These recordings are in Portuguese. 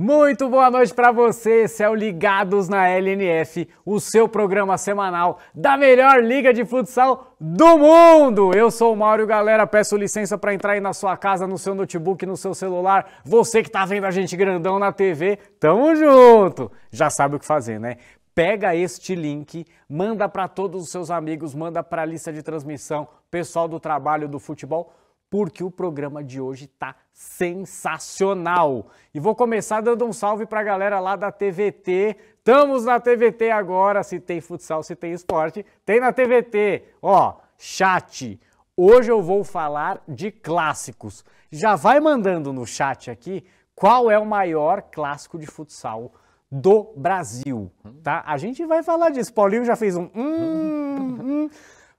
Muito boa noite para você, esse é o Ligados na LNF, o seu programa semanal da melhor liga de futsal do mundo. Eu sou o Mauro Galera, peço licença para entrar aí na sua casa, no seu notebook, no seu celular. Você que tá vendo a gente grandão na TV, tamo junto. Já sabe o que fazer, né? Pega este link, manda para todos os seus amigos, manda para a lista de transmissão, pessoal do trabalho do futebol porque o programa de hoje tá sensacional. E vou começar dando um salve para a galera lá da TVT. Estamos na TVT agora, se tem futsal, se tem esporte, tem na TVT. Ó, chat. Hoje eu vou falar de clássicos. Já vai mandando no chat aqui qual é o maior clássico de futsal do Brasil, tá? A gente vai falar disso. Paulinho já fez um hum, hum.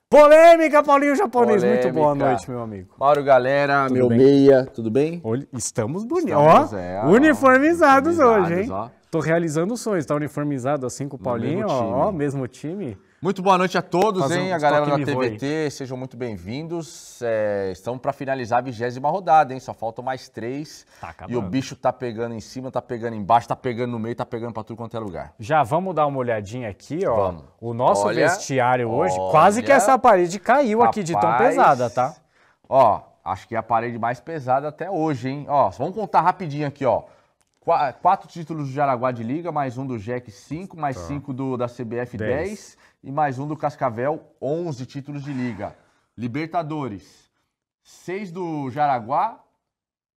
Polêmica, Paulinho Japonês. Polêmica. Muito boa noite, meu amigo. Mauro, galera, tudo meu bem? meia, tudo bem? Estamos bonitos. Ó, é, uniformizados, uniformizados, hoje, hein? Ó. Tô realizando sonhos. Tá uniformizado assim com o Paulinho, ó, ó, mesmo time. Muito boa noite a todos, Fazer hein? A galera da TVT, sejam muito bem-vindos. É, estamos para finalizar a vigésima rodada, hein? Só faltam mais três. Tá e o bicho tá pegando em cima, tá pegando embaixo, tá pegando no meio, tá pegando para tudo quanto é lugar. Já vamos dar uma olhadinha aqui, ó. Vamos. O nosso olha, vestiário hoje, olha, quase que essa parede caiu rapaz, aqui de tão pesada, tá? Ó, acho que é a parede mais pesada até hoje, hein? Ó, vamos contar rapidinho aqui, ó. Quatro títulos do Jaraguá de Liga, mais um do JEC 5, mais tá. cinco do, da CBF 10 e mais um do Cascavel, 11 títulos de liga. Libertadores, 6 do Jaraguá,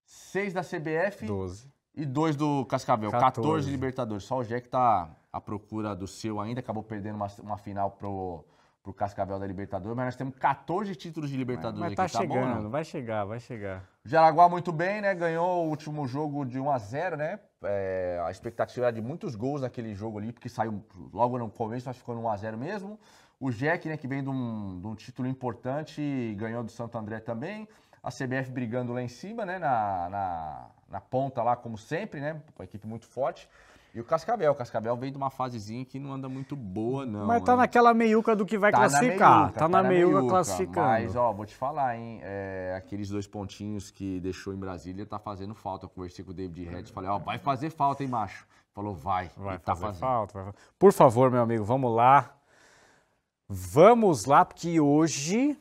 6 da CBF 12. e 2 do Cascavel, 14. 14 Libertadores. Só o Jack tá à procura do seu ainda, acabou perdendo uma, uma final pro, pro Cascavel da Libertadores, mas nós temos 14 títulos de Libertadores mas, mas tá aqui, tá chegando, bom, vai chegar, vai chegar. Jaraguá muito bem, né? Ganhou o último jogo de 1 a 0, né? É, a expectativa era de muitos gols naquele jogo ali, porque saiu logo no começo, mas ficou no 1 a 0 mesmo. O Jack, né, que vem de um, de um título importante, ganhou do Santo André também. A CBF brigando lá em cima, né? Na, na, na ponta lá, como sempre, né? Uma equipe muito forte. E o Cascavel, o Cascavel veio de uma fasezinha que não anda muito boa, não. Mas tá né? naquela meiuca do que vai tá classificar. Na meiuca, tá, tá na, na meiuca, meiuca classificando. Mas, ó, vou te falar, hein? É, aqueles dois pontinhos que deixou em Brasília tá fazendo falta. Eu conversei com o David Red falei, ó, vai fazer falta, hein, macho? Falou, vai. Vai tá fazer falta. Vai... Por favor, meu amigo, vamos lá. Vamos lá, porque hoje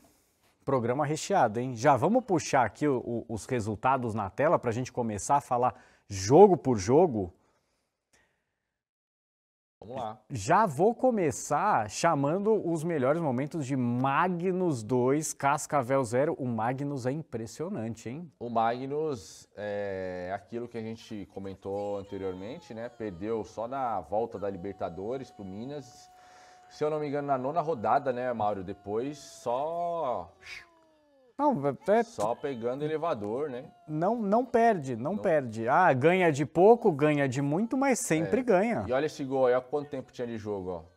programa recheado, hein? Já vamos puxar aqui o, o, os resultados na tela para a gente começar a falar jogo por jogo. Vamos lá. Já vou começar chamando os melhores momentos de Magnus 2, Cascavel 0. O Magnus é impressionante, hein? O Magnus é aquilo que a gente comentou anteriormente, né? Perdeu só na volta da Libertadores pro Minas. Se eu não me engano, na nona rodada, né, Mauro? Depois só não, é... Só pegando elevador, né? Não, não perde, não, não, perde. Ah, ganha de pouco, ganha de muito, mas sempre é. ganha. E olha esse gol aí, olha quanto tempo tinha de jogo, ó.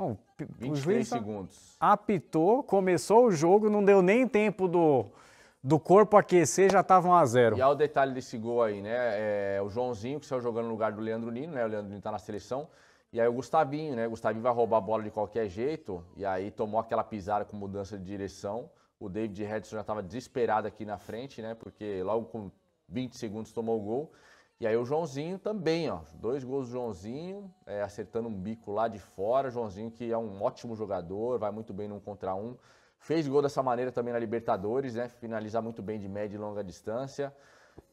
Oh, 23 segundos. Apitou, começou o jogo, não deu nem tempo do, do corpo aquecer, já estavam a zero. E olha o detalhe desse gol aí, né? É, o Joãozinho, que saiu jogando no lugar do Leandro Nino, né? O Leandro Nino tá na seleção. E aí o Gustavinho, né? O Gustavinho vai roubar a bola de qualquer jeito. E aí tomou aquela pisada com mudança de direção. O David Hedson já estava desesperado aqui na frente, né? Porque logo com 20 segundos tomou o gol. E aí o Joãozinho também, ó. Dois gols do Joãozinho, é, acertando um bico lá de fora. Joãozinho que é um ótimo jogador, vai muito bem num contra um. Fez gol dessa maneira também na Libertadores, né? Finalizar muito bem de média e longa distância.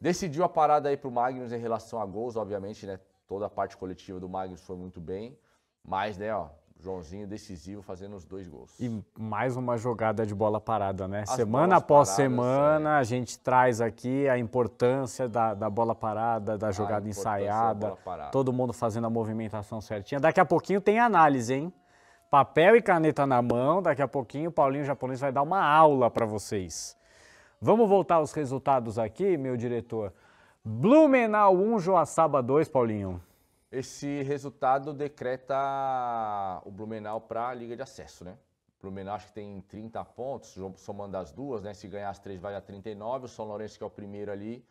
Decidiu a parada aí pro Magnus em relação a gols, obviamente, né? Toda a parte coletiva do Magnus foi muito bem. Mas, né, ó, Joãozinho decisivo fazendo os dois gols. E mais uma jogada de bola parada, né? As semana após paradas, semana é. a gente traz aqui a importância da, da bola parada, da jogada ensaiada, todo mundo fazendo a movimentação certinha. Daqui a pouquinho tem análise, hein? Papel e caneta na mão, daqui a pouquinho o Paulinho Japonês vai dar uma aula para vocês. Vamos voltar aos resultados aqui, meu diretor. Blumenau 1, Joaçaba 2, Paulinho. Esse resultado decreta o Blumenau para a Liga de Acesso, né? O Blumenau acho que tem 30 pontos, somando as duas, né? Se ganhar as três vai a 39. O São Lourenço, que é o primeiro ali,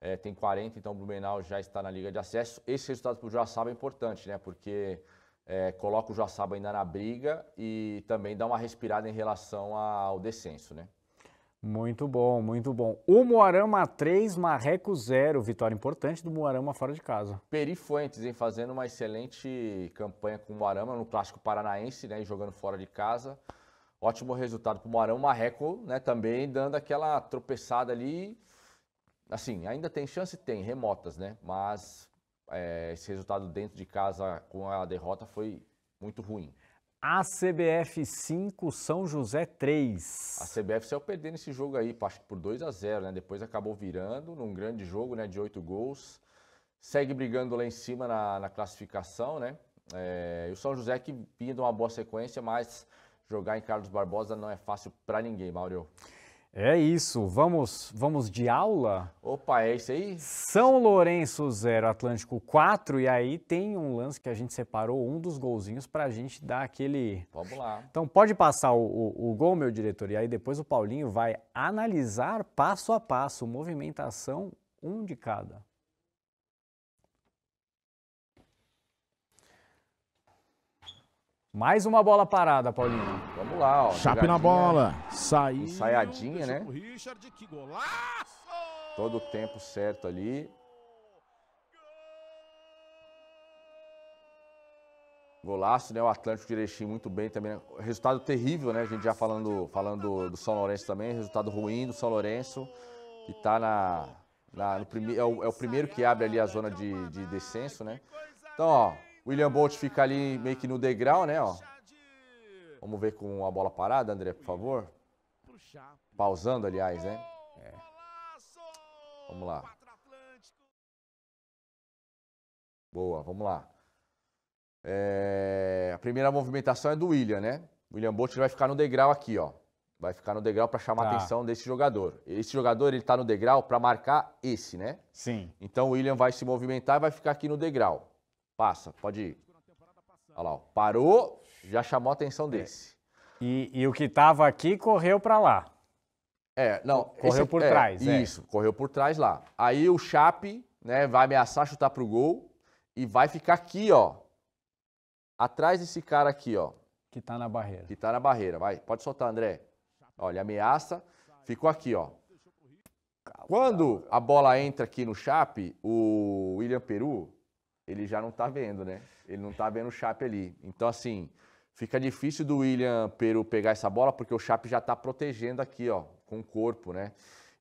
é, tem 40, então o Blumenau já está na Liga de Acesso. Esse resultado para o Joaçaba é importante, né? Porque é, coloca o Joaçaba ainda na briga e também dá uma respirada em relação ao descenso, né? Muito bom, muito bom. O Moarama 3, Marreco 0. Vitória importante do Moarama fora de casa. Peri Fuentes, hein, fazendo uma excelente campanha com o Moarama no Clássico Paranaense, né, jogando fora de casa. Ótimo resultado para o Moarama. Marreco, né, também dando aquela tropeçada ali. Assim, ainda tem chance? Tem, remotas, né? Mas é, esse resultado dentro de casa com a derrota foi muito ruim. ACBF 5, São José 3. A CBF saiu perdendo esse jogo aí, acho que por 2 a 0 né? Depois acabou virando num grande jogo, né? De 8 gols. Segue brigando lá em cima na, na classificação, né? É, e o São José que vinha de uma boa sequência, mas jogar em Carlos Barbosa não é fácil para ninguém, Mauro. É isso, vamos, vamos de aula? Opa, é isso aí? São Lourenço 0, Atlântico 4, e aí tem um lance que a gente separou, um dos golzinhos, para a gente dar aquele... Vamos lá. Então pode passar o, o, o, gol, meu diretor, e aí depois o Paulinho vai analisar passo a passo, movimentação, um de cada. Mais uma bola parada, Paulinho. Vamos lá, ó. Chape na bola. Saiu. Ensaiadinha, né? Todo o tempo certo ali. Golaço, né? O Atlântico de Erechim muito bem também. Resultado terrível, né? A gente já falando, falando do São Lourenço também. Resultado ruim do São Lourenço. Que tá na. na no prime, é, o, é o primeiro que abre ali a zona de, de descenso, né? Então, ó, William Bolt fica ali meio que no degrau, né? Ó. Vamos ver com a bola parada, André, por favor. Pausando, aliás, né? É. Vamos lá. Boa, vamos lá. É... A primeira movimentação é do William, né? William Bolt vai ficar no degrau aqui, ó. Vai ficar no degrau para chamar tá. a atenção desse jogador. Esse jogador ele tá no degrau para marcar esse, né? Sim. Então o William vai se movimentar e vai ficar aqui no degrau. Passa, pode ir. Olha lá, ó. parou, já chamou a atenção desse. E, e o que estava aqui correu para lá. É, não. Correu esse, por é, trás, é. Isso, correu por trás lá. Aí o Chape, né, vai ameaçar chutar pro gol e vai ficar aqui, ó. Atrás desse cara aqui, ó. Que tá na barreira. Que tá na barreira, vai. Pode soltar, André. Olha, ameaça. Ficou aqui, ó. Quando a bola entra aqui no Chape, o William Peru, ele já não tá vendo, né? Ele não tá vendo o Chape ali. Então, assim, fica difícil do William Peru pegar essa bola, porque o Chape já tá protegendo aqui, ó, com o corpo, né?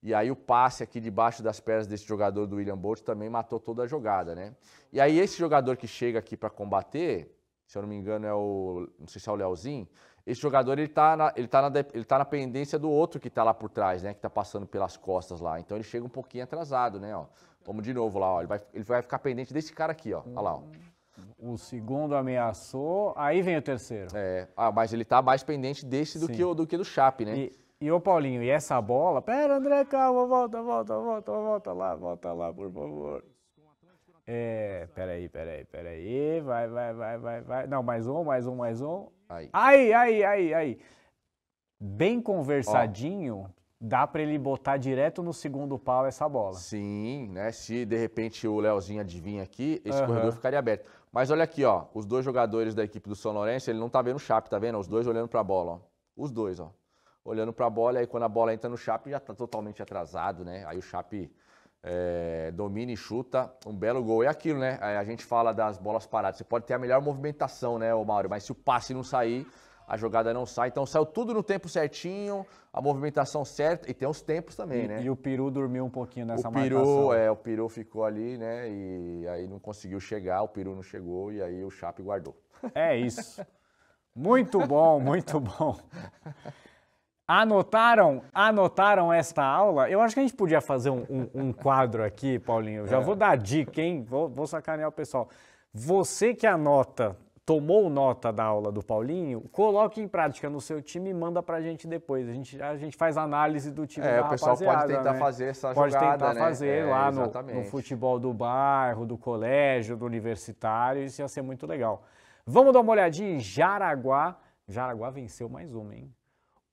E aí o passe aqui debaixo das pernas desse jogador do William Bolt também matou toda a jogada, né? E aí esse jogador que chega aqui para combater, se eu não me engano é o, não sei se é o Leozinho, esse jogador ele tá, na, ele, tá na, ele tá na pendência do outro que tá lá por trás, né? Que tá passando pelas costas lá. Então ele chega um pouquinho atrasado, né? Ó. Vamos de novo lá, ó. Ele vai, ele vai ficar pendente desse cara aqui, ó. Olha lá, ó. O segundo ameaçou, aí vem o terceiro. É, ah, mas ele tá mais pendente desse do, que, o, do que do Chape, né? E, e ô Paulinho, e essa bola? Pera, André, calma, volta, volta, volta, volta lá, volta lá, por favor. É, peraí, peraí, peraí, vai, vai, vai, vai, vai. Não, mais um, mais um, mais um. Aí, aí, aí, aí. aí. Bem conversadinho. Ó dá para ele botar direto no segundo pau essa bola. Sim, né? Se de repente o Leozinho adivinha aqui, esse uhum. corredor ficaria aberto. Mas olha aqui, ó, os dois jogadores da equipe do São Lourenço, ele não tá vendo o Chape, tá vendo? Os dois olhando para a bola, ó. Os dois, ó. Olhando para a bola, aí quando a bola entra no Chape já tá totalmente atrasado, né? Aí o Chape é, domina e chuta, um belo gol. É aquilo, né? A gente fala das bolas paradas. Você pode ter a melhor movimentação, né, Mauro? Mas se o passe não sair, a jogada não sai. Então saiu tudo no tempo certinho, a movimentação certa e tem os tempos também, e, né? E o Peru dormiu um pouquinho nessa o Peru, marcação. É, o Peru ficou ali, né? E aí não conseguiu chegar, o Peru não chegou e aí o Chape guardou. É isso. Muito bom, muito bom. Anotaram, anotaram esta aula? Eu acho que a gente podia fazer um, um, um quadro aqui, Paulinho. Já é. vou dar dica, hein? Vou, vou sacanear o pessoal. Você que anota tomou nota da aula do Paulinho, coloque em prática no seu time e manda pra gente depois. A gente, a gente faz análise do time é, da o pessoal pode tentar né? fazer essa pode jogada, Pode tentar né? fazer é, lá no, no, futebol do bairro, do colégio, do universitário, isso ia ser muito legal. Vamos dar uma olhadinha em Jaraguá. Jaraguá venceu mais uma, hein?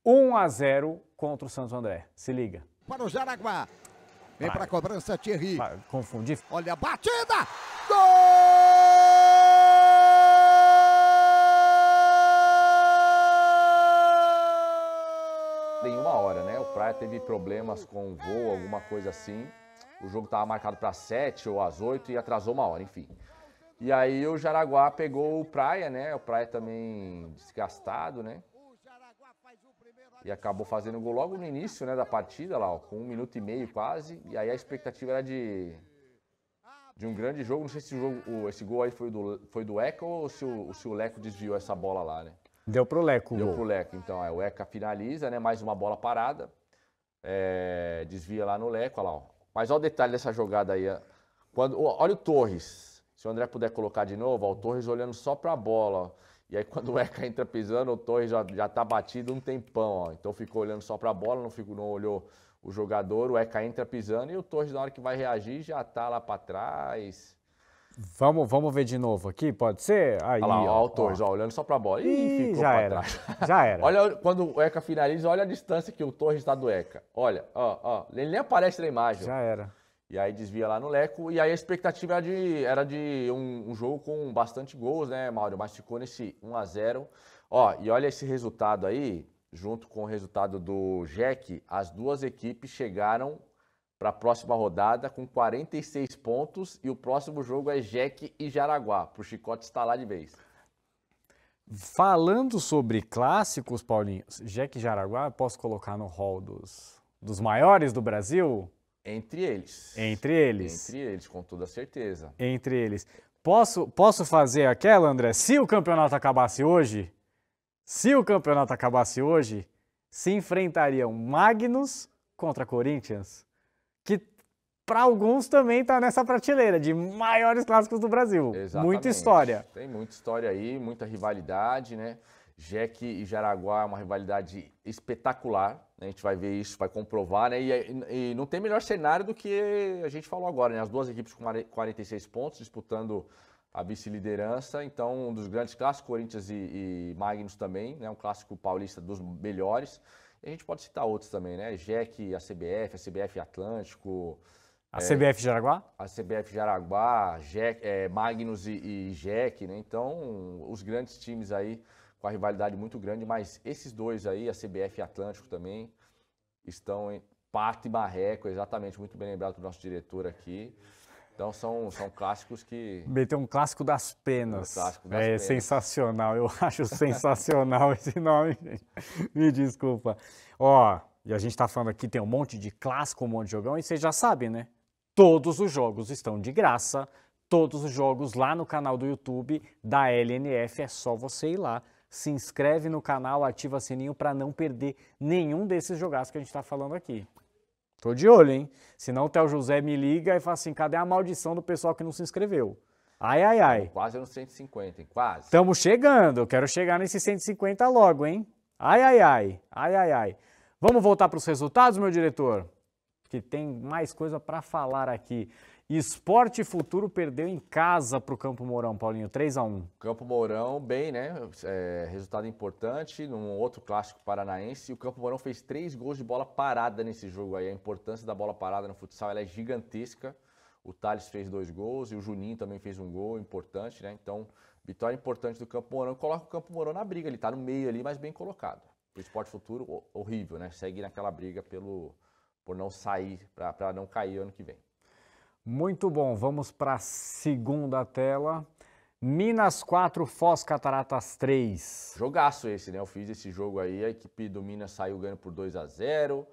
1 a 0 contra o Santos André. Se liga. Para o Jaraguá. Vem para a cobrança, Thierry. Confundi. Olha a batida! Gol! Praia teve problemas com o voo, alguma coisa assim. O jogo estava marcado para 7 ou às 8 e atrasou uma hora, enfim. E aí o Jaraguá pegou o Praia, né? O Praia também desgastado, né? E acabou fazendo gol logo no início né, da partida, lá, ó, com um minuto e meio quase. E aí a expectativa era de, de um grande jogo. Não sei se o jogo, o, esse gol aí foi do, foi do Eca ou se o, se o Leco desviou essa bola lá, né? Deu pro Leco Deu gol. pro Leco. Então, é, o Eca finaliza, né? Mais uma bola parada. É, desvia lá no Leco, olha lá. Ó. Mas olha o detalhe dessa jogada aí. Quando, olha o Torres. Se o André puder colocar de novo, ó, o Torres olhando só pra bola. ó. E aí quando o Eca entra pisando, o Torres já, já tá batido um tempão. Ó. Então ficou olhando só pra bola, não, ficou, não olhou o jogador. O Eca entra pisando e o Torres, na hora que vai reagir, já tá lá pra trás. Vamos, vamos ver de novo aqui, pode ser? Aí, Olha lá, ó, ó, o Torres, ó, olhando só pra bola. Ih, Ih, ficou já pra era. trás. Já era. Olha quando o Eca finaliza, olha a distância que o Torres está do Eca. Olha, ó, ó, ele nem aparece na imagem. Já era. E aí desvia lá no Leco. E aí a expectativa era de, era de um, um jogo com bastante gols, né, Mauro? Mas ficou nesse 1 a 0 Ó, e olha esse resultado aí, junto com o resultado do Jack, as duas equipes chegaram para a próxima rodada com 46 pontos e o próximo jogo é Jack e Jaraguá, para o Chicote lá de vez. Falando sobre clássicos, Paulinho, Jack Jaraguá, posso colocar no hall dos, dos maiores do Brasil? Entre eles. Entre eles. Entre eles, com toda certeza. Entre eles. Posso, posso fazer aquela, André? Se o campeonato acabasse hoje, se o campeonato acabasse hoje, se enfrentariam Magnus contra Corinthians, que para alguns também está nessa prateleira de maiores clássicos do Brasil. Exatamente. Muita história. Tem muita história aí, muita rivalidade, né? Jeque e Jaraguá é uma rivalidade espetacular. A gente vai ver isso, vai comprovar, né? E, e- e não tem melhor cenário do que a gente falou agora, né? As duas equipes com 46 pontos disputando a vice-liderança. Então, um dos grandes clássicos, Corinthians e, e Magnus também, né? Um clássico paulista dos melhores. E a gente pode citar outros também, né? Jeque, a CBF, a CBF Atlântico, A CBF Jaraguá? a CBF Jaraguá, Jack, é, Magnus e, e Jack, né? Então, os grandes times aí com a rivalidade muito grande, mas esses dois aí, a CBF e Atlântico também, estão em Pato e Marreco, exatamente, muito bem lembrado do nosso diretor aqui. Então, são, são clássicos que... Meteu um clássico das penas. Um clássico das é penas. sensacional, eu acho sensacional esse nome, gente. Me desculpa. Ó, e a gente tá falando aqui, tem um monte de clássico, um monte de jogão, e vocês já sabem, né? Todos os jogos estão de graça, todos os jogos lá no canal do YouTube da LNF, é só você ir lá, se inscreve no canal, ativa o sininho para não perder nenhum desses jogaços que a gente está falando aqui. Tô de olho, hein? Senão o Theo José me liga e fala assim: cadê a maldição do pessoal que não se inscreveu? Ai, ai, ai. Quase nos 150, hein? Quase. Estamos chegando, eu quero chegar nesse 150 logo, hein? Ai, ai, ai. Ai, ai, ai. Vamos voltar para os resultados, meu diretor? Que tem mais coisa para falar aqui. Esporte Futuro perdeu em casa para o Campo Mourão, Paulinho, 3 a 1 Campo Mourão, bem, né? É, resultado importante num outro clássico paranaense. O Campo Mourão fez três gols de bola parada nesse jogo aí. A importância da bola parada no futsal é gigantesca. O Thales fez dois gols e o Juninho também fez um gol importante, né? Então, vitória importante do Campo Mourão. Coloca o Campo Mourão na briga. Ele tá no meio ali, mas bem colocado. O Esporte Futuro, ho- horrível, né? Segue naquela briga pelo, por não sair, para não cair ano que vem. Muito bom, vamos para a segunda tela. Minas 4, Foz Cataratas 3. Jogaço esse, né? Eu fiz esse jogo aí, a equipe do Minas saiu ganhando por 2 a 0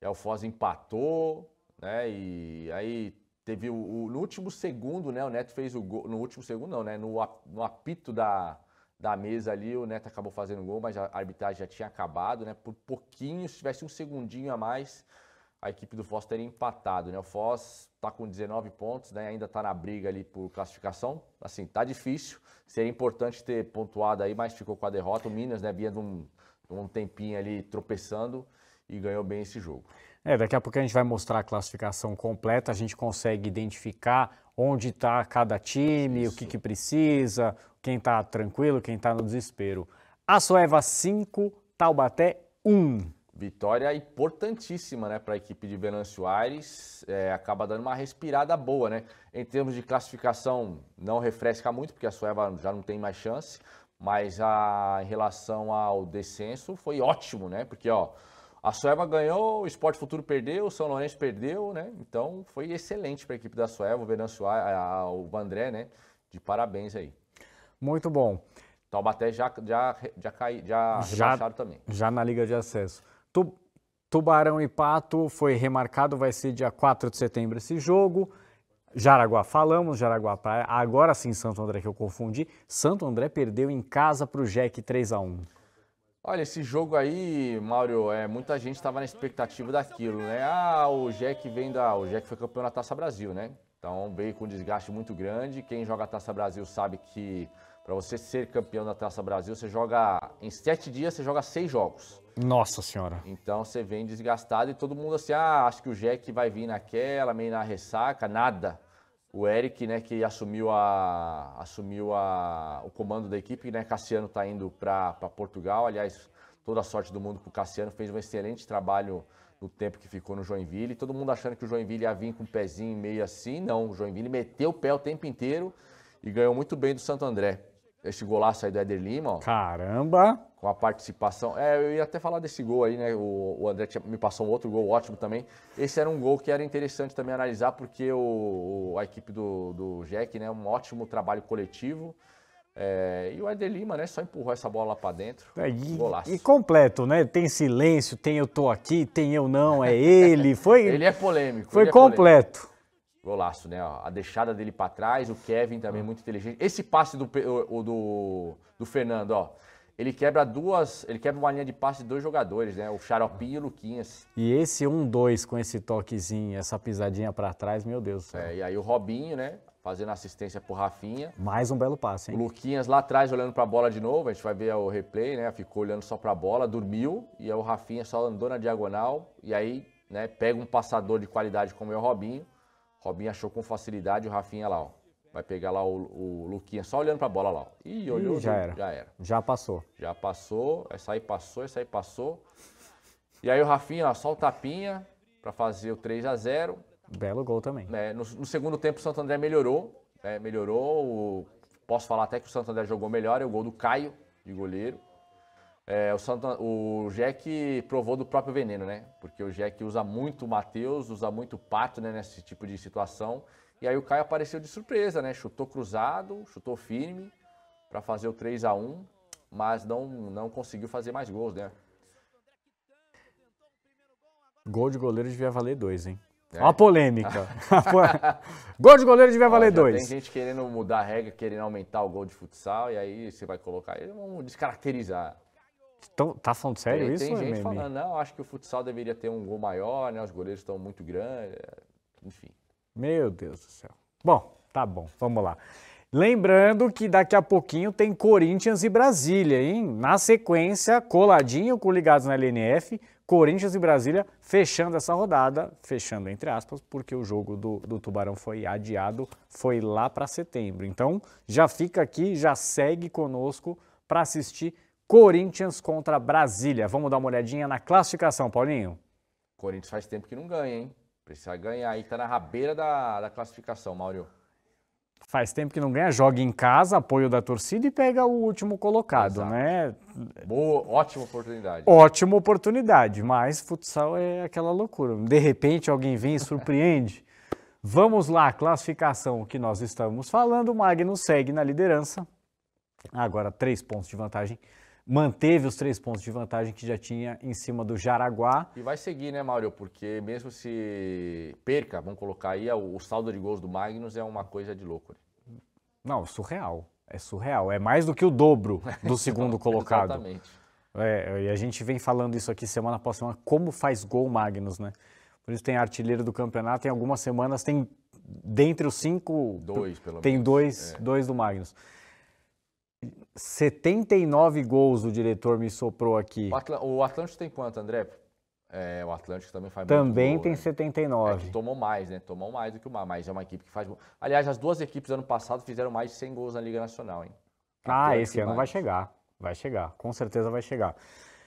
e aí o Foz empatou, né? E aí teve o, o- no último segundo, né? O Neto fez o gol, no último segundo não, né? No, no apito da, da mesa ali, o Neto acabou fazendo gol, mas a arbitragem já tinha acabado, né? Por pouquinho, se tivesse um segundinho a mais, a equipe do Foz teria empatado, né? O Foz tá com 19 pontos, né? Ainda tá na briga ali por classificação. Assim, tá difícil. Seria importante ter pontuado aí, mas ficou com a derrota. O Minas, né, vinha de um, um tempinho ali tropeçando e ganhou bem esse jogo. É, daqui a pouco a gente vai mostrar a classificação completa, a gente consegue identificar onde está cada time, o que, que precisa, quem está tranquilo, quem está no desespero. Açoeva 5, Taubaté 1. Vitória importantíssima, né, para a equipe de Venâncio Aires. É, acaba dando uma respirada boa, né? Em termos de classificação, não refresca muito, porque a Sueva já não tem mais chance. Mas a, em relação ao descenso, foi ótimo, né? Porque, ó, A Sueva ganhou, o Esporte Futuro perdeu, o São Lourenço perdeu, né? Então foi excelente para a equipe da Sueva, o Venâncio, o Vandré, né? De parabéns aí. Muito bom. Taubaté já, já, já, cai, já, já também. Já na Liga de Acesso. Tu, Tubarão e Pato foi remarcado, vai ser dia 4 de setembro esse jogo. Jaraguá, falamos, Jaraguá Praia. Agora sim, Santo André que eu confundi. Santo André perdeu em casa para o Jack 3 a 1 Olha, esse jogo aí, Mauro, é, muita gente estava na expectativa daquilo, né? Ah, o Jack vem da. O Jack foi campeão na Taça Brasil, né? Então veio com um desgaste muito grande. Quem joga a Taça Brasil sabe que para você ser campeão da Taça Brasil, você joga. Em sete dias, você joga seis jogos. Nossa Senhora. Então você vem desgastado e todo mundo assim, ah, acho que o Jack vai vir naquela, meio na ressaca, nada. O Eric, né, que assumiu, a, assumiu a, o comando da equipe, né, Cassiano está indo para Portugal, aliás, toda a sorte do mundo para o Cassiano, fez um excelente trabalho no tempo que ficou no Joinville, todo mundo achando que o Joinville ia vir com o pezinho meio assim, não, o Joinville meteu o pé o tempo inteiro e ganhou muito bem do Santo André. Esse golaço aí do Éder Lima, ó. Caramba! Com a participação. É, eu ia até falar desse gol aí, né? O, o André tinha, me passou um outro gol ótimo também. Esse era um gol que era interessante também analisar, porque o, a equipe do, do Jack, né? Um ótimo trabalho coletivo. É, e o Éder Lima, né? Só empurrou essa bola lá pra dentro. É, e, Golaço. e completo, né? Tem silêncio, tem eu tô aqui, tem eu não, é ele. Foi. ele é polêmico. Foi é completo. Polêmico. Golaço, né? A deixada dele para trás, o Kevin também muito inteligente. Esse passe do, do, do Fernando, ó. Ele quebra duas. Ele quebra uma linha de passe de dois jogadores, né? O Xaropinho e o Luquinhas. E esse 1-2 um, com esse toquezinho, essa pisadinha para trás, meu Deus. É, e aí o Robinho, né? Fazendo assistência pro Rafinha. Mais um belo passe, hein? O Luquinhas lá atrás olhando para a bola de novo, a gente vai ver o replay, né? Ficou olhando só para a bola, dormiu, e aí o Rafinha só andou na diagonal, e aí, né, pega um passador de qualidade como é o Robinho, Robinho achou com facilidade o Rafinha lá, ó. Vai pegar lá o, o Luquinha só olhando pra bola lá, ó. Ih, olhou, Ih, já era. Já era. Já passou. Já passou, essa aí passou, essa aí passou. E aí o Rafinha, ó, só o tapinha pra fazer o 3 a 0 Belo gol também. É, no, no, segundo tempo o Santo André melhorou, é, melhorou. O, posso falar até que o Santo André jogou melhor, é o gol do Caio, de goleiro. É, o, Santa, o Jack provou do próprio veneno, né? Porque o Jack usa muito o Matheus, usa muito o Pato né, nesse tipo de situação. E aí o Caio apareceu de surpresa, né? Chutou cruzado, chutou firme para fazer o 3 a 1 mas não, não conseguiu fazer mais gols, né? Gol de goleiro devia valer dois, hein? É. Uma polêmica. gol de goleiro devia valer dois. Tem gente querendo mudar a regra, querendo aumentar o gol de futsal, e aí você vai colocar ele, vamos descaracterizar. Então, tá falando sério tem, isso? Tem gente falando, não, acho que o futsal deveria ter um gol maior, né? Os goleiros estão muito grandes, enfim. Meu Deus do céu. Bom, tá bom, vamos lá. Lembrando que daqui a pouquinho tem Corinthians e Brasília, hein? Na sequência, coladinho com ligados na LNF, Corinthians e Brasília fechando essa rodada, fechando entre aspas, porque o jogo do, do Tubarão foi adiado, foi lá para setembro. Então, já fica aqui, já segue conosco para assistir Corinthians contra Brasília. Vamos dar uma olhadinha na classificação, Paulinho? Corinthians faz tempo que não ganha, hein? Precisa ganhar aí, tá na rabeira da, da classificação, Mauro. Faz tempo que não ganha, joga em casa, apoio da torcida e pega o último colocado, Exato. né? Boa, ótima oportunidade. Ótima oportunidade, mas futsal é aquela loucura. De repente alguém vem e surpreende. Vamos lá, classificação que nós estamos falando. O Magno segue na liderança. Agora três pontos de vantagem manteve os três pontos de vantagem que já tinha em cima do Jaraguá. E vai seguir, né, Mauro? Porque mesmo se perca, vamos colocar aí, o, saldo de gols do Magnus é uma coisa de louco. Né? Não, surreal. É surreal. É mais do que o dobro do segundo colocado. Exatamente. É, e a gente vem falando isso aqui semana após semana, como faz gol o Magnus, né? Por isso tem artilheiro do campeonato, em algumas semanas tem, dentre os cinco... Dois, pelo tem menos. Tem dois, é. dois do Magnus. 79 gols o diretor me soprou aqui. O, Atlântico tem quanto, André? É, o Atlântico também faz Também gol, tem né? 79. É, tomou mais, né? Tomou mais do que o Mar, mas é uma equipe que faz. Aliás, as duas equipes ano passado fizeram mais de 100 gols na Liga Nacional, hein? Ah, esse ano vai chegar. Vai chegar, com certeza vai chegar.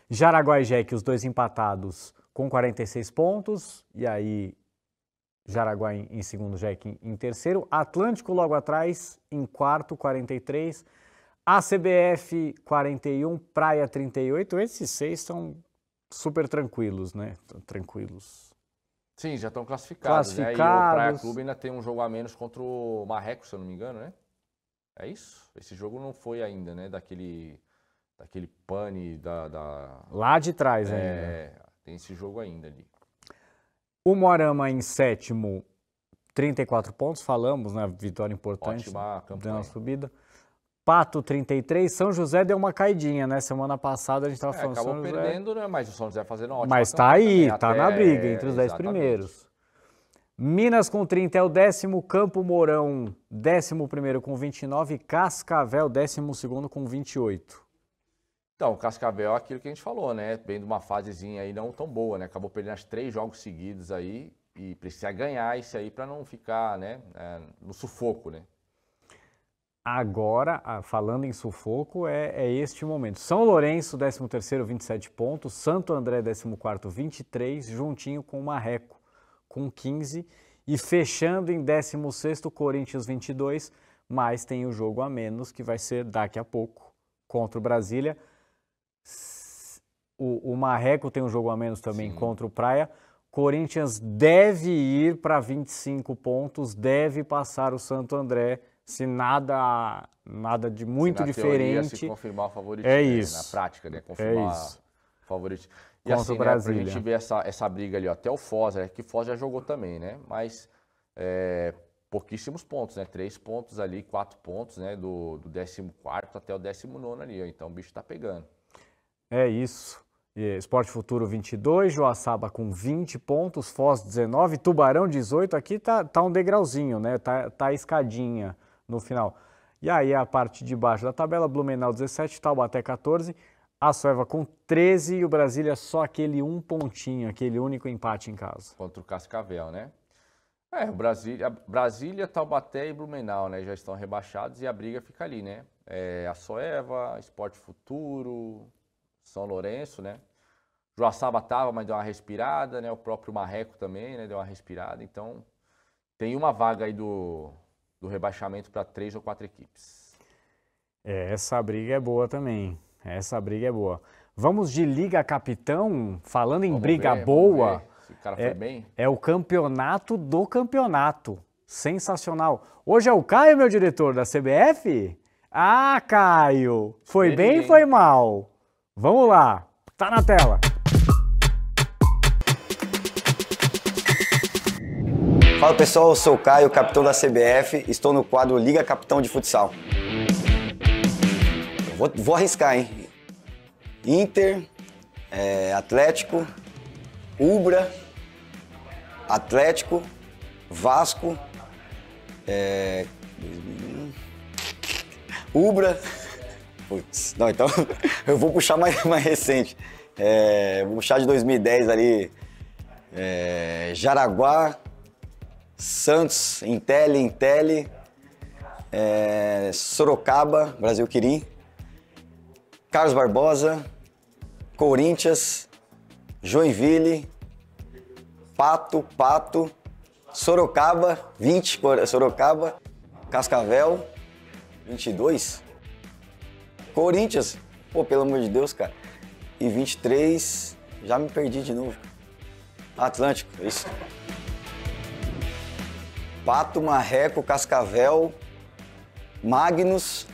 Jaraguá e Jeque, os dois empatados com 46 pontos. E aí, Jaraguá em, em segundo, Jeque em, em terceiro. Atlântico logo atrás, em quarto, 43 a CBF 41, Praia 38, esses seis estão super tranquilos, né? Tranquilos. Sim, já estão classificados, né? E o Praia Classificados. Clube ainda tem um jogo a menos contra o Marreco, se eu não me engano, né? É isso? Esse jogo não foi ainda, né? Daquele, daquele pane da... da- Lá de trás ainda. é, tem esse jogo ainda ali. O Moarama em sétimo, 34 pontos, falamos, né? Vitória importante. Ótima Deu uma campanha. subida. Pato 33, São José deu uma caidinha, né? Semana passada a gente estava É, falando acabou São José. perdendo, né? Mas o São José fazendo uma ótima Mas tá aí, também, tá na até- briga, entre os 10 exatamente. primeiros. Minas com 30 é o décimo, Campo Mourão, décimo primeiro com 29, Cascavel, décimo segundo com 28. Então, o Cascavel é aquilo que a gente falou, né? Vem de uma fasezinha aí não tão boa, né? Acabou perdendo as três jogos seguidos aí e precisa ganhar isso aí para não ficar, né? é, no sufoco, né? Agora, falando em sufoco, é, é este momento. São Lourenço, 13º, 27 pontos. Santo André, 14º, 23, juntinho com o Marreco, com 15. E fechando em 16º, Corinthians, 22. Mas tem o jogo a menos, que vai ser daqui a pouco, contra o Brasília. O, o Marreco tem um jogo a menos também Sim. contra o Praia. Corinthians deve ir para 25 pontos, deve passar o Santo André, se nada, nada de muito Na teoria, diferente. se confirmar o favoritismo, É né? isso. Na prática, né? Confirmar isso. o favoritismo. E Contra o assim, né, pra Brasília. gente ver essa, essa briga ali, ó, até o Foz, né? Que o Foz já jogou também, né? Mas é, pouquíssimos pontos, né? Três pontos ali, quatro pontos, né? Do, do 14 até o 19 ali, ó. Então o bicho tá pegando. É isso. Esporte Futuro 22, Joaçaba com 20 pontos, Foz 19, Tubarão 18. Aqui tá, tá um degrauzinho, né? Tá, tá a escadinha no final. E aí a parte de baixo da tabela, Blumenau 17, Taubaté 14, a com 13 e o Brasília só aquele um pontinho, aquele único empate em casa. contra o Cascavel, né? É, o Brasília, Brasília, Taubaté e Blumenau, né? Já estão rebaixados e a briga fica ali, né? É, a Soeva, Esporte Futuro, São Lourenço, né? Joaçaba tava, mas deu uma respirada, né? O próprio Marreco também, né? Deu uma respirada. Então, tem uma vaga aí do, do rebaixamento para três ou quatro equipes. É, essa briga é boa também. Essa briga é boa. Vamos de Liga Capitão, falando em Vamos briga ver, boa. bem. É o campeonato do campeonato. Sensacional. Hoje é o Caio, meu diretor da CBF? Ah, Caio! Foi Ele, bem foi mal? Vamos lá. Tá na tela. Fala pessoal, eu sou o Caio, capitão da CBF, estou no quadro Liga Capitão de Futsal. Vou, vou arriscar, hein? Inter, é, Atlético, Ubra, Atlético, Vasco, é, Ubra. Putz, não, então eu vou puxar mais, mais recente. É, vou puxar de 2010 ali. é, Jaraguá, Santos, Intel, Intel, é, Sorocaba, Brasil Quirim, Carlos Barbosa, Corinthians, Joinville, Pato, Pato, Sorocaba, 20, Cor- Sorocaba, Cascavel, 22, Corinthians, pô, pelo amor de Deus, cara, e 23, já me perdi de novo. Atlântico, isso. Pato, Marreco, Cascavel, Magnus.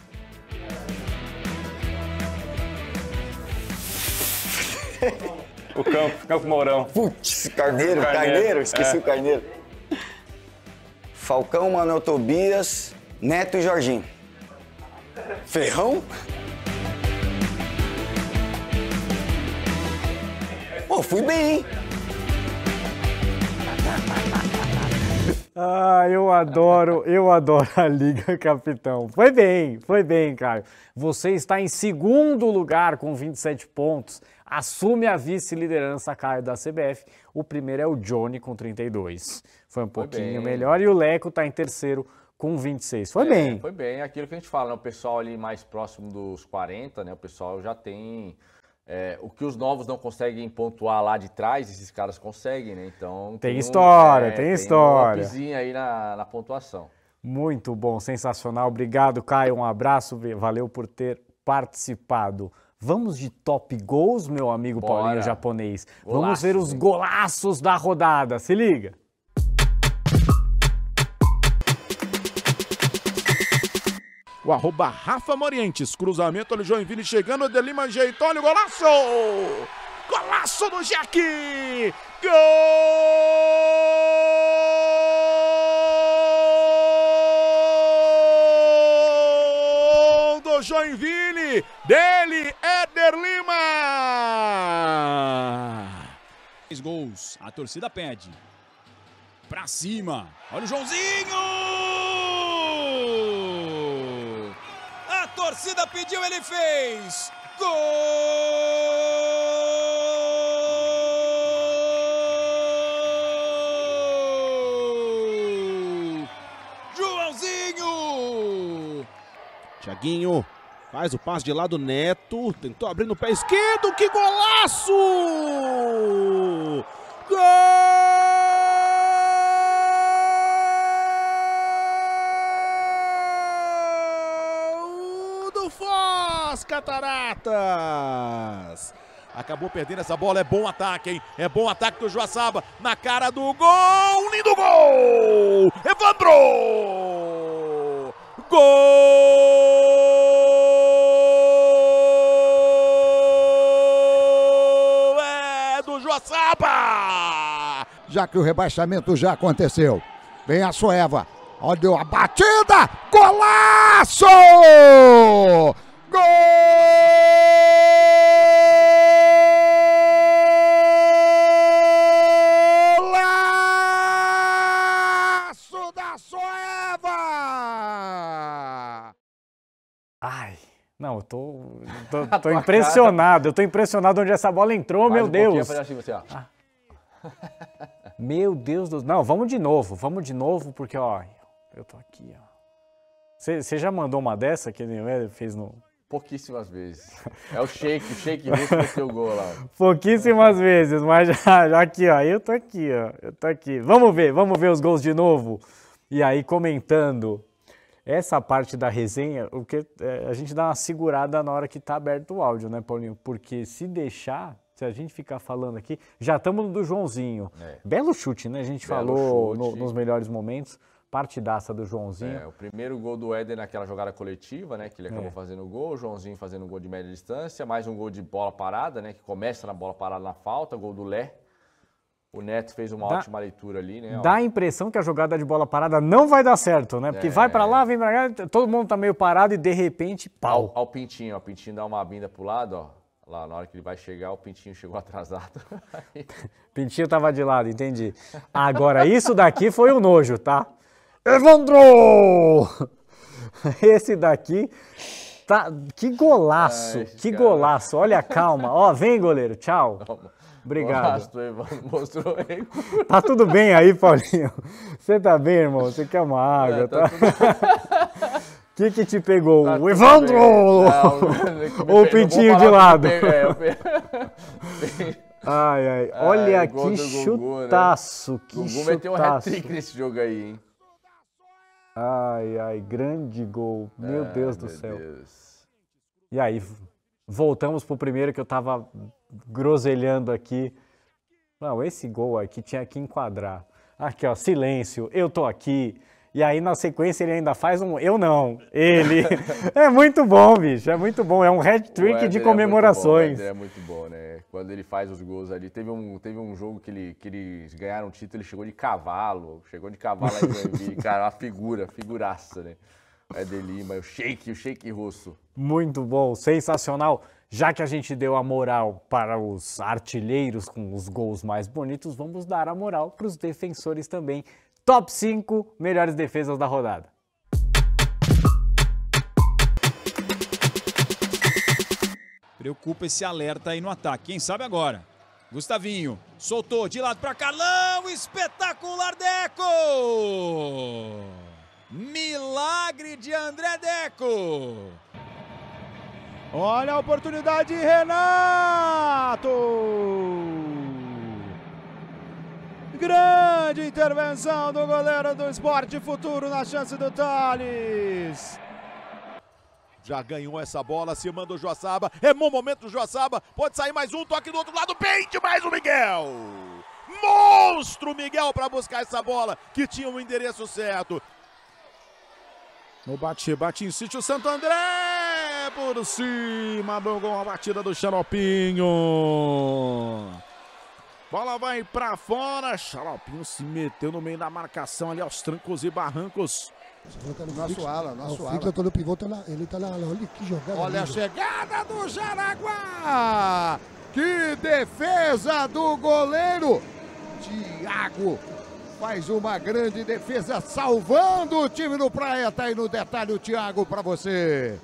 O campo, Campo Mourão. Putz, Carneiro, Carneiro, Carneiro, esqueci é. o Carneiro. Falcão, Manuel Tobias, Neto e Jorginho. Ferrão? Pô, fui bem, hein? Ah, eu adoro, eu adoro a Liga Capitão. Foi bem, foi bem, Caio. Você está em segundo lugar com 27 pontos. Assume a vice-liderança, Caio, da CBF. O primeiro é o Johnny com 32. Foi um pouquinho bem. melhor. E o Leco está em terceiro com 26. Foi É, bem. Foi bem. Aquilo que a gente fala, né? O pessoal ali mais próximo dos 40, né? O pessoal já tem. É, o que os novos não conseguem pontuar lá de trás, esses caras conseguem, né? Então. Tem um- história, tem um história. upzinho aí na, na pontuação. Muito bom, sensacional. Obrigado, Caio. Um abraço. Valeu por ter participado. Vamos de top gols, meu amigo Bora. Paulinho japonês. Vamos Golaços, ver os golaços da rodada. Se liga. O arroba Rafa Morientes. Cruzamento ali, Joinville chegando. Adelima ajeitou. Olha o golaço! Golaço do Jaque! Gol do Joinville! Dele, Éder Lima! Três gols. A torcida pede. Pra cima. Olha o Joãozinho! A torcida pediu, ele fez. Gol! Joãozinho! Tiaguinho faz o passe de lado Neto. Tentou abrir no pé esquerdo. Que golaço! Gol do Foz Cataratas. Acabou perdendo essa bola. É bom ataque, hein? É bom ataque do Joaçaba. Na cara do gol. Lindo gol! Evandro! Gol! É do Joaçaba! já que o rebaixamento já aconteceu. Vem a Soeva. Olha a batida! Golaço! Golaço da Soeva! Ai, não, eu tô, tô, tô impressionado. Eu tô impressionado onde essa bola entrou, Mais meu um Deus. fazer assim, você, ó. Meu Deus do Não, vamos de novo, vamos de novo, porque, ó, eu tô aqui, ó. Você já mandou uma dessa que ele fez no. Pouquíssimas vezes. É o shake, o shake russo meteu o gol lá. Pouquíssimas vezes, mas já, já aqui, ó. Eu tô aqui, ó. Eu tô aqui. Vamos ver, vamos ver os gols de novo. E aí, comentando essa parte da resenha, o que é, a gente dá uma segurada na hora que tá aberto o áudio, né, Paulinho? Porque se deixar, se a gente ficar falando aqui, já estamos no do Joãozinho. É. Belo chute, né? A gente Belo falou no- nos melhores momentos. Partidaça do Joãozinho. É, o primeiro gol do Éder naquela jogada coletiva, né? Que ele acabou É. fazendo o gol, o Joãozinho fazendo um gol de média distância, mais um gol de bola parada, né? Que começa na bola parada na falta, gol do Lé. O Neto fez uma Dá- ótima leitura ali, né? Dá a impressão que a jogada de bola parada não vai dar certo, né? Porque É. vai pra lá, vem pra cá, todo mundo tá meio parado e de repente, pau. ao Pintinho, ó, o Pintinho dá uma binda pro lado, ó. Lá na hora que ele vai chegar, o Pintinho chegou atrasado. Pintinho tava de lado, entendi. Agora, isso daqui foi um nojo, tá? Evandro! Esse daqui tá. Que golaço, esse que cara- golaço. Olha, calma. Ó, vem, goleiro, tchau. Obrigado. Mostrou aí. Tá tudo bem aí, Paulinho? Você tá bem, irmão? Você quer uma água? É, tá? tá O que que te pegou? tá o Evandro! Não, Ou o pintinho de lado? é, Ai, ai. Olha Ai, que do Gugu, né? chutaço, que Gugu meteu um chutaço. hat-trick nesse jogo aí, hein? Ai, ai, grande gol. Meu Ah, Deus do meu céu. Deus. E aí, voltamos pro primeiro que eu tava groselhando aqui. Não, esse gol aqui tinha que enquadrar. Aqui, ó, silêncio, eu tô aqui. E aí, na sequência, ele ainda faz um eu não, ele. é muito bom, bicho, é muito bom. É um hat-trick de é muito comemorações. bom, Éder é muito bom, né? Quando ele faz os gols ali. Teve um, teve um jogo que, ele, que eles ganharam o título, ele chegou de cavalo. Chegou de cavalo aí Joinville. Cara, uma figura, figuraça, né? O Éder Lima, o shake, o shake russo. Muito bom, sensacional. Já que a gente deu a moral para os artilheiros com os gols mais bonitos, vamos dar a moral para os defensores também. Top 5 melhores defesas da rodada. Preocupa esse alerta aí no ataque. Quem sabe agora? Gustavinho soltou de lado para Carlão. Espetacular Deco! Milagre de André Deco! Olha a oportunidade, Renato! Grande intervenção do goleiro do Esporte Futuro na chance do Thales. Já ganhou essa bola, se manda o Joaçaba. É bom momento do Joaçaba. Pode sair mais um toque do outro lado. Pente mais o Miguel. Monstro Miguel para buscar essa bola que tinha o endereço certo. No bate, bate, insiste o Santo André por cima do gol, a batida do Xaropinho. Bola vai pra fora, Xaropinho se meteu no meio da marcação ali aos trancos e barrancos. Nosso ala, nosso ala. Fica quando o pivô tá ele tá lá, olha que jogada. Olha a chegada do Jaraguá! Que defesa do goleiro! Thiago faz uma grande defesa, salvando o time do Praia. Tá aí no detalhe o Thiago pra você.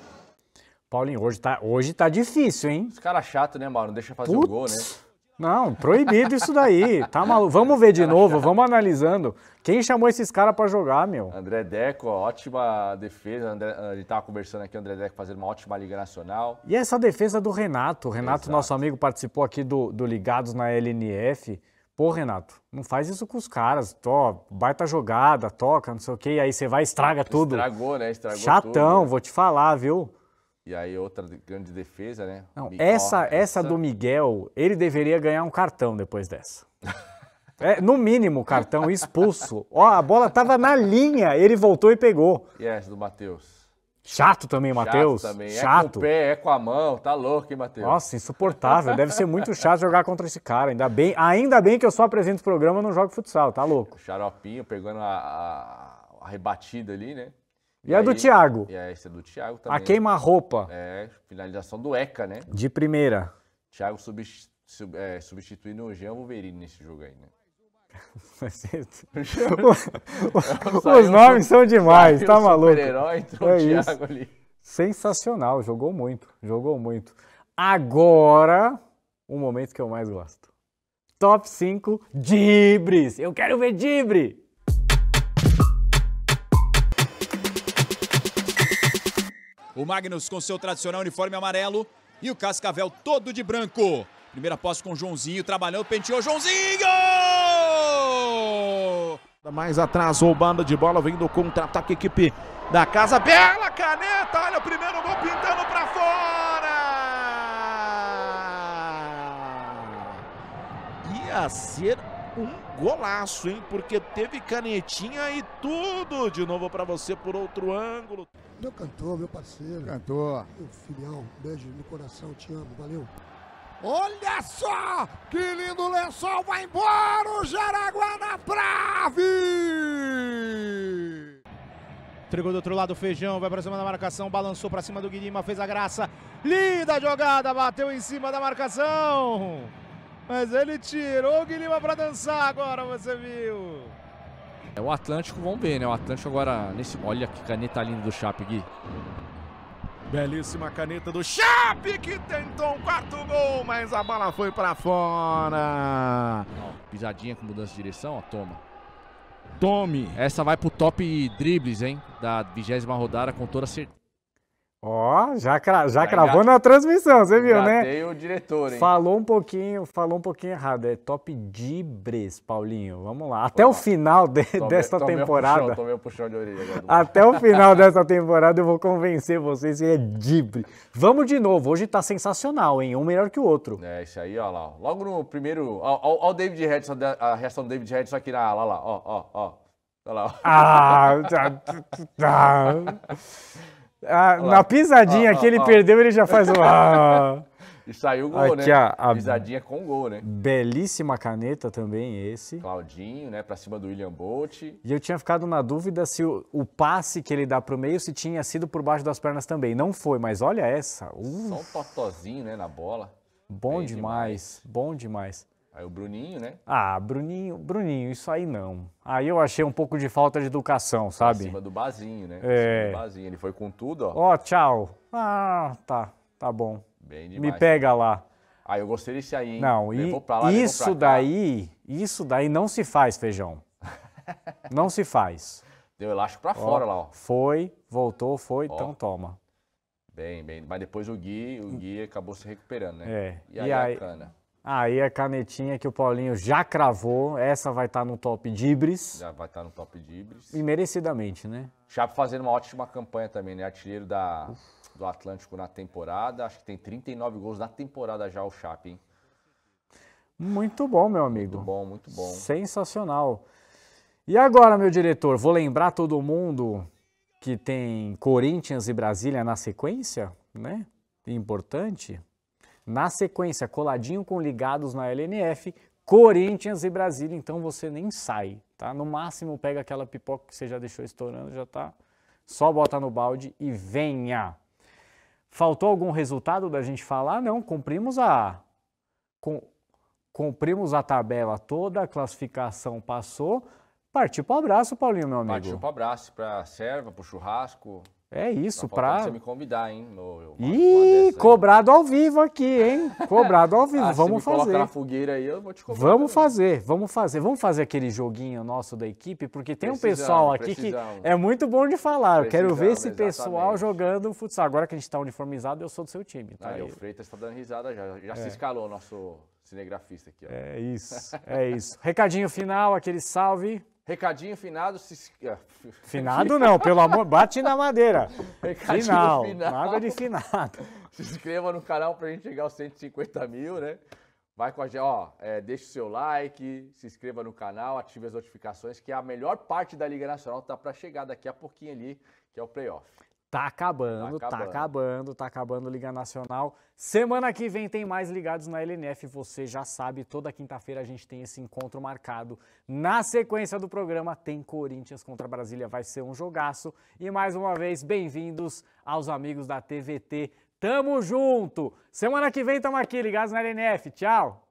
Paulinho, hoje tá, hoje tá difícil, hein? Os caras chato, né, Mauro? Não deixa fazer o Putz. gol, né? Não, proibido isso daí. Tá maluco. Vamos ver de novo, vamos analisando. Quem chamou esses caras pra jogar, meu? André Deco, ótima defesa. André, a gente tava conversando aqui, André Deco fazendo uma ótima Liga Nacional. E essa defesa do Renato? O Renato, Exato. nosso amigo, participou aqui do, do Ligados na LNF. Pô, Renato, não faz isso com os caras. Tó, baita jogada, toca, não sei o quê. E aí você vai e estraga tudo. Estragou, né? Estragou Chatão, tudo. vou te falar, viu? E aí outra grande defesa, né? Não, essa, essa do Miguel, ele deveria ganhar um cartão depois dessa. É, no mínimo, cartão expulso. Ó, a bola tava na linha, ele voltou e pegou. E essa do Matheus? Chato também, Matheus. Chato também. É Chato. com o pé, é com a mão. Tá louco, hein, Matheus? Nossa, insuportável. Deve ser muito chato jogar contra esse cara. Ainda bem, ainda bem que eu só apresento o programa e não jogo futsal, tá louco? O Xaropinho pegando a, a, a rebatida ali, né? E a do Thiago? E essa é do Thiago também. A queima-roupa É, finalização do ECA, né? de primeira. Thiago substi- sub- é, substituindo o Jean Wolverine nesse jogo aí, né? Os nomes são demais, tá maluco? super-herói, entrou É o isso. Thiago ali. Sensacional, jogou muito, jogou muito. Agora, o momento que eu mais gosto. Top 5 Dibres. Eu quero ver Dibre. O Magnus com seu tradicional uniforme amarelo e o Cascavel todo de branco. Primeira posse com o Joãozinho, trabalhando, penteou Joãozinho! Mais atrás, roubada de bola, vem do contra-ataque, equipe da casa. Bela caneta, olha o primeiro gol pintando pra fora! Ia ser um golaço, hein? Porque teve canetinha e tudo de novo pra você por outro ângulo. Meu cantor, meu parceiro, Cantor. meu filial, um beijo no coração, te amo, valeu. Olha só! Que lindo lençol! Vai embora o Jaraguá na trave! Entregou do outro lado o Feijão, vai pra cima da marcação, balançou pra cima do Guilherme, fez a graça. Linda jogada, bateu em cima da marcação. Mas ele tirou o Guilherme pra dançar agora, você viu. É o Atlântico, vamos ver, né? O Atlântico agora nesse. Olha que caneta linda do Chape, Gui. Belíssima caneta do Chape que tentou um quarto gol, mas a bola foi pra fora. Ó, pisadinha com mudança de direção, ó, toma. Tome. Essa vai pro top dribles, hein? Da vigésima rodada com toda certeza. Ó, já, cra- já Vai cravou na transmissão, você viu, né? Engatei o diretor, hein? Falou um pouquinho, falou um pouquinho errado. É top Dibres, Paulinho. Vamos lá. Até o final de- Tomei- desta tomei temporada. puxão, tomei um puxão de orelha agora. Até o final dessa temporada eu vou convencer vocês que é Dibre. Vamos de novo. Hoje tá sensacional, hein? Um melhor que o outro. É, isso aí, ó lá. Logo no primeiro. Ó, ó, ó o David Redson, a reação do David Redson aqui na. Lá, lá, ó, ó, ó. Olha lá, ó. Ah, tá, tá. Ah, na pisadinha ó, que ele ó. perdeu, ele já faz o. Ah. E saiu o gol, Aqui, né? ó, a- Pisadinha com gol, né? Belíssima caneta também esse. Claudinho, né? Pra cima do William Bolt. E eu tinha ficado na dúvida se o, o passe que ele dá pro meio se tinha sido por baixo das pernas também. Não foi, mas olha essa. Uh, Só um totozinho, né? Na bola. bom bem demais, bom demais. Aí o Bruninho, né? Ah, Bruninho, Bruninho, isso aí não. Aí eu achei um pouco de falta de educação, sabe? cima do Bazinho, né? É. Bazinho. Ele foi com tudo, ó. Ó, tchau. Ah, tá, tá bom. Bem Me demais. pega lá. Ah, eu gostei desse aí, hein? Não, e lá, isso daí, isso daí não se faz, feijão. Não se faz. Deu elástico pra fora lá, ó. Foi, voltou, foi, então toma. Bem, bem. Mas depois o Gui, o Gui acabou se recuperando, né? É. E aí, E aí- a cana. Aí a canetinha que o Paulinho já cravou, essa vai estar no top Dibres. Já vai estar no top de Ibris. E merecidamente, né? Chape fazendo uma ótima campanha também, né? Artilheiro da, do Atlântico na temporada. Acho que tem 39 gols na temporada já o Chape, hein? Muito bom, meu amigo. Muito bom, muito bom. Sensacional. E agora, meu diretor, vou lembrar todo mundo que tem Corinthians e Brasília na sequência, né? Importante. Na sequência, coladinho com ligados na LNF, Corinthians e Brasília, então você nem sai, tá? No máximo pega aquela pipoca que você já deixou estourando, já tá. Só bota no balde e venha. Faltou algum resultado da gente falar? Não, cumprimos a com, cumprimos a tabela toda, a classificação passou. Partiu para o abraço, Paulinho, meu amigo. Partiu para abraço, para serva, para churrasco. É isso, pra. você me convidar, hein? No, Ih, cobrado ao vivo aqui, hein? Cobrado ao vivo. Ah, se vamos me coloca fazer. na fogueira aí, eu vou te cobrar. Vamos também. fazer, vamos fazer. Vamos fazer aquele joguinho nosso da equipe, porque tem um Precisamos, pessoal aqui precisamos. que é muito bom de falar. Eu quero ver esse Precisamos, pessoal exatamente. jogando futsal. Agora que a gente está uniformizado, eu sou do seu time, tá? Aí, o Freitas tá dando risada já. Já se É. escalou o nosso cinegrafista aqui, ó. É isso, é isso. Recadinho final, aquele salve. Recadinho finado. Se... ah, Finado não, pelo amor, bate na madeira. Recadinho Final, final. nada de finado. Se inscreva no canal pra gente chegar aos 150 mil, né? Vai com a gente, ó, é, deixa o seu like, se inscreva no canal, ative as notificações, que a melhor parte da Liga Nacional tá pra chegar daqui a pouquinho ali, que é o playoff. Tá acabando, Tá tá acabando. acabando, tá acabando Liga Nacional. Semana que vem tem mais ligados na LNF, você já sabe, toda quinta-feira a gente tem esse encontro marcado. Na sequência do programa tem Corinthians contra Brasília, vai ser um jogaço. E mais uma vez, bem-vindos aos amigos da TVT. Tamo junto! Semana que vem tamo aqui, ligados na LNF. Tchau!